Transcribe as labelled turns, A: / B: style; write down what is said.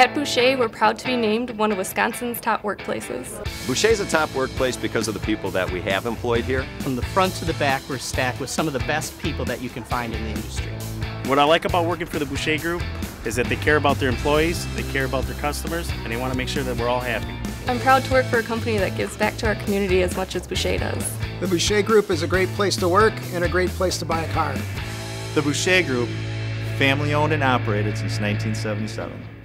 A: At Boucher, we're proud to be named one of Wisconsin's top workplaces.
B: Boucher's a top workplace because of the people that we have employed here.
C: From the front to the back, we're stacked with some of the best people that you can find in the industry.
D: What I like about working for the Boucher Group is that they care about their employees, they care about their customers, and they want to make sure that we're all happy.
A: I'm proud to work for a company that gives back to our community as much as Boucher does.
E: The Boucher Group is a great place to work and a great place to buy a car.
F: The Boucher Group, family owned and operated since 1977.